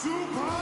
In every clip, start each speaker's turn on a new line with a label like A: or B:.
A: ス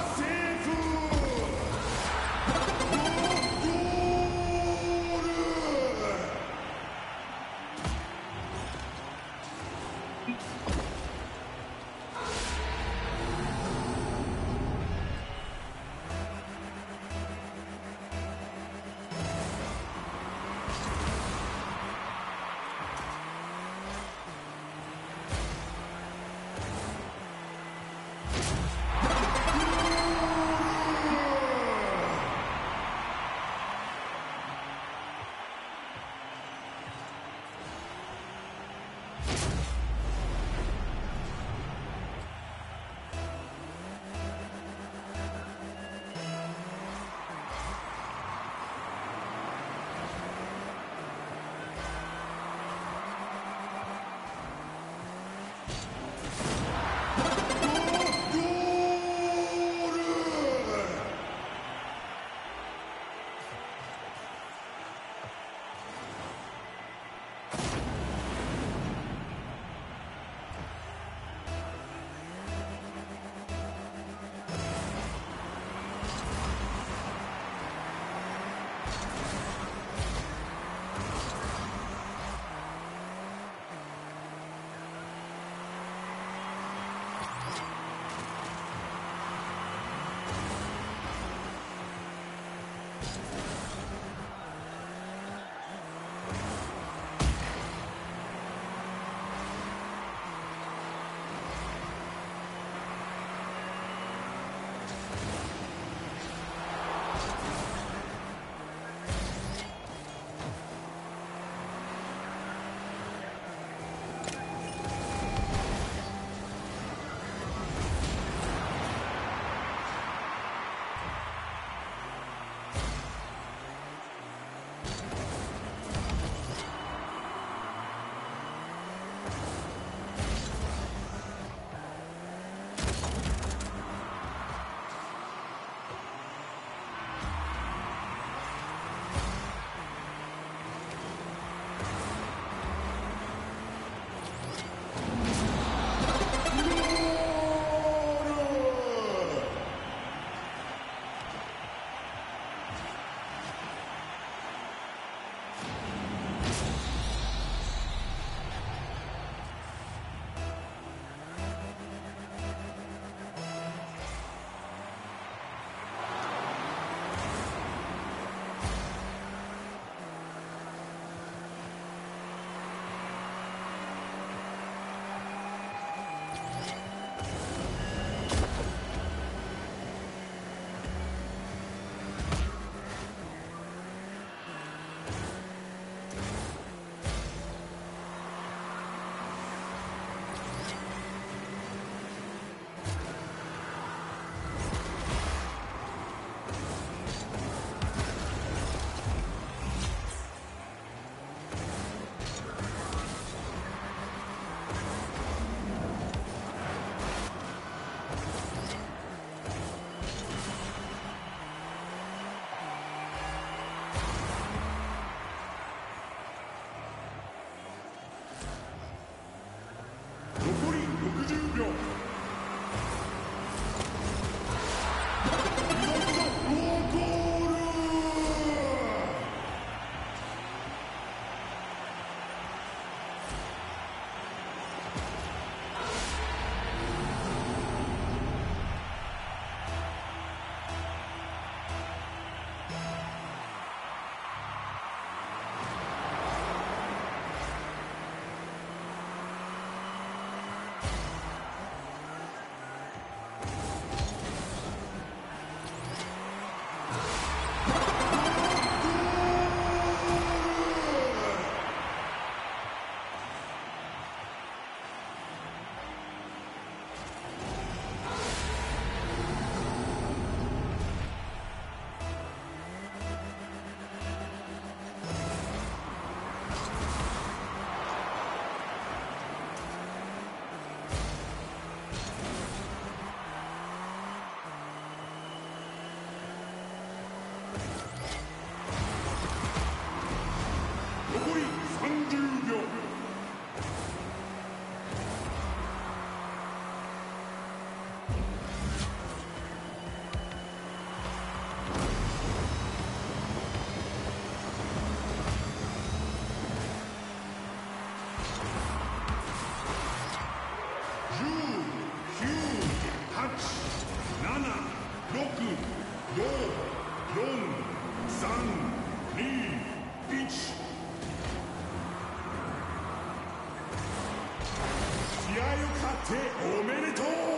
A: いを買っておめでとう。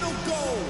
B: Sensational goal!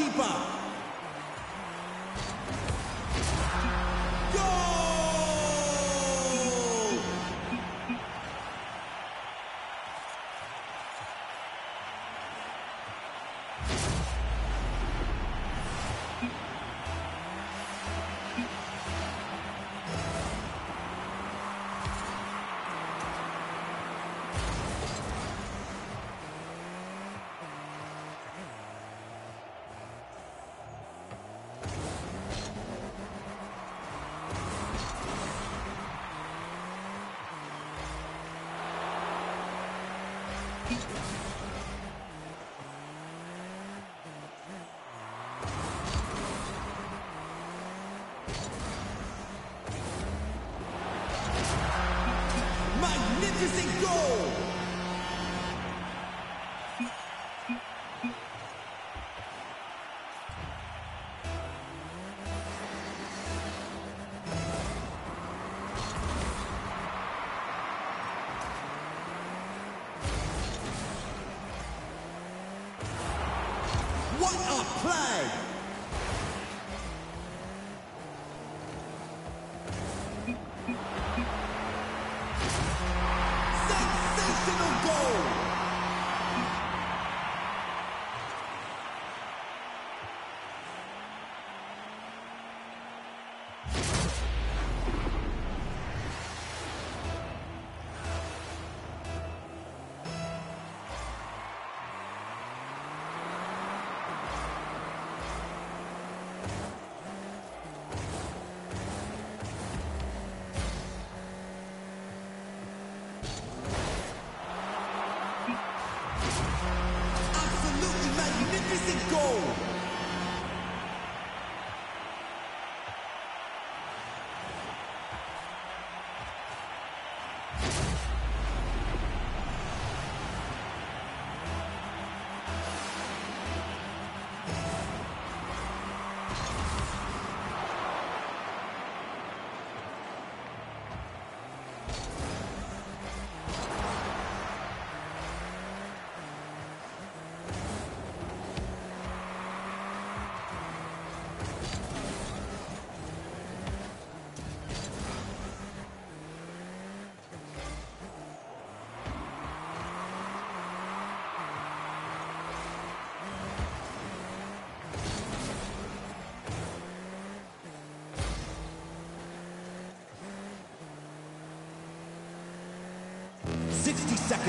B: Keeper! Play!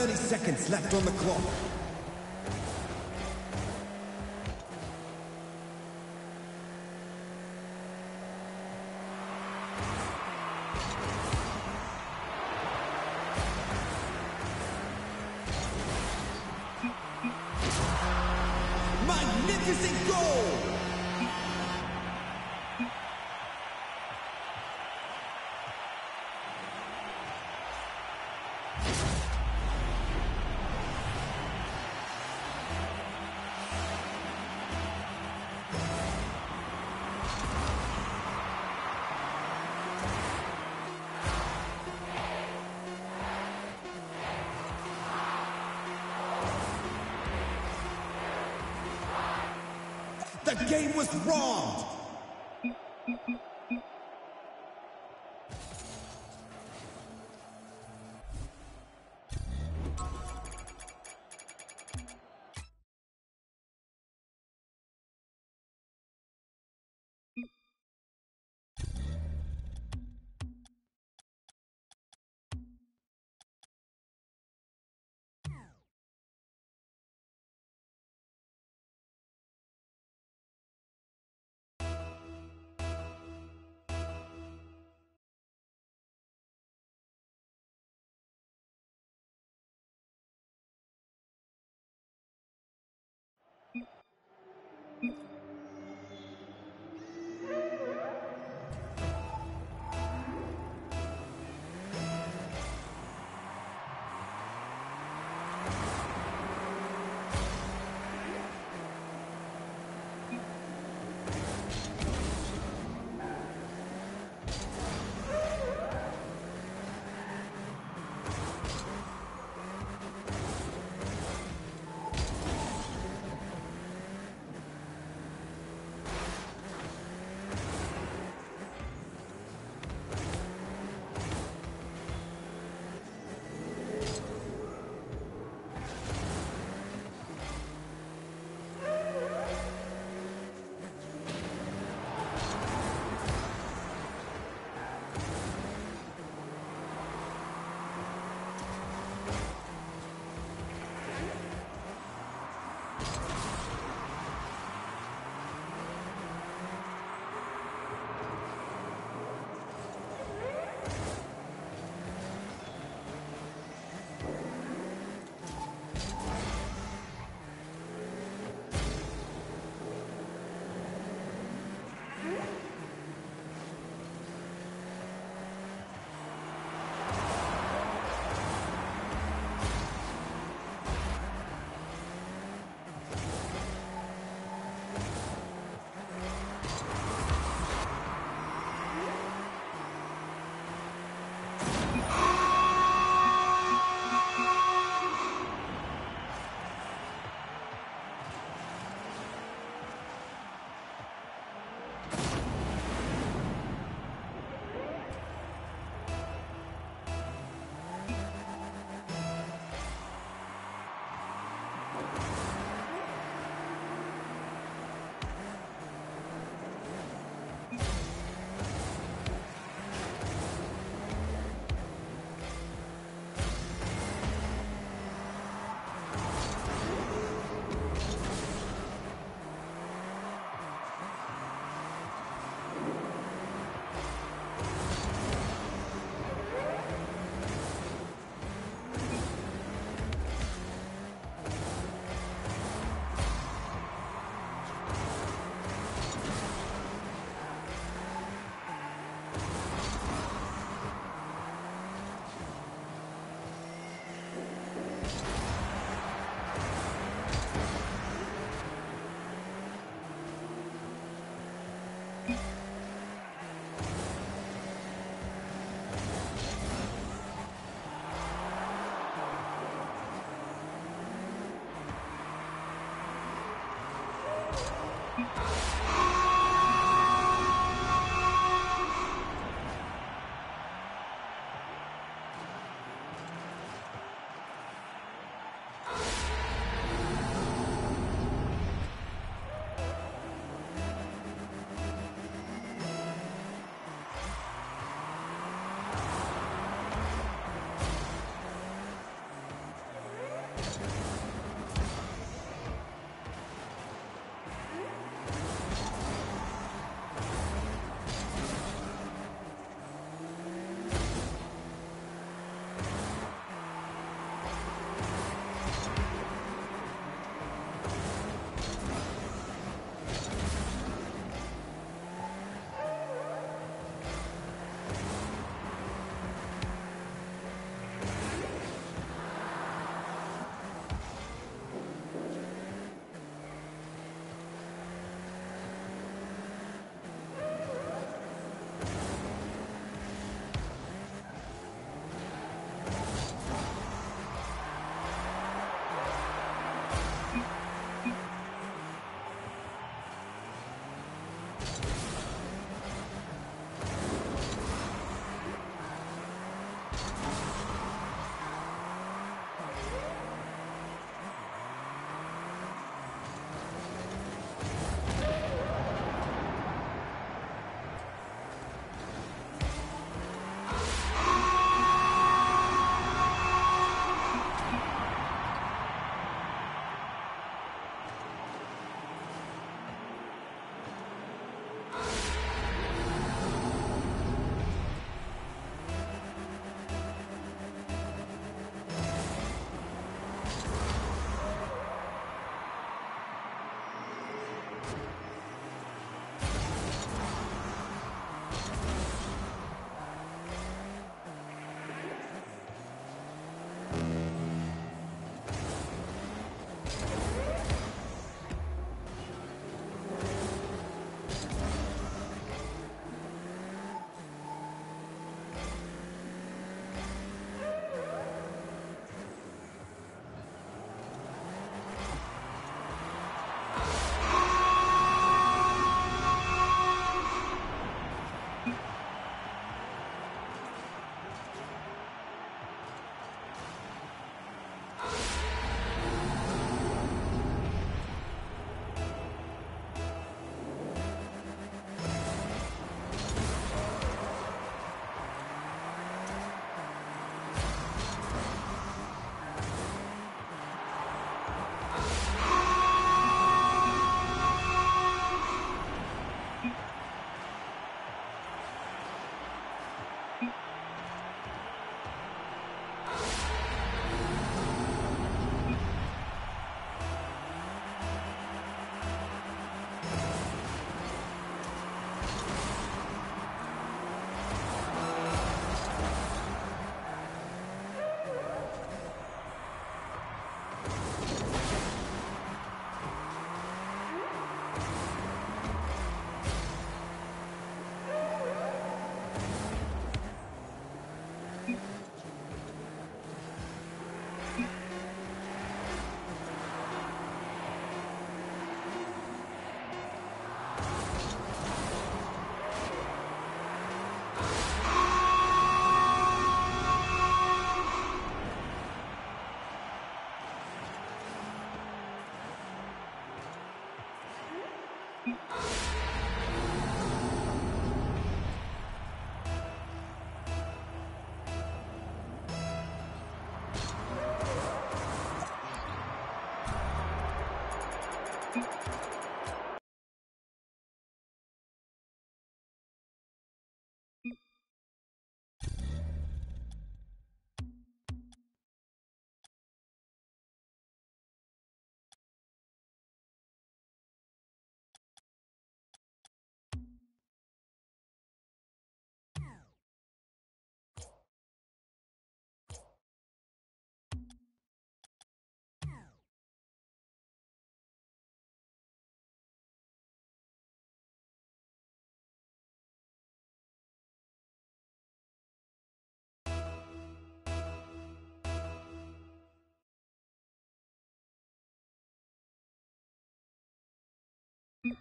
B: 30 seconds left on the clock. Magnificent goal! Game was wronged!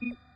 C: You.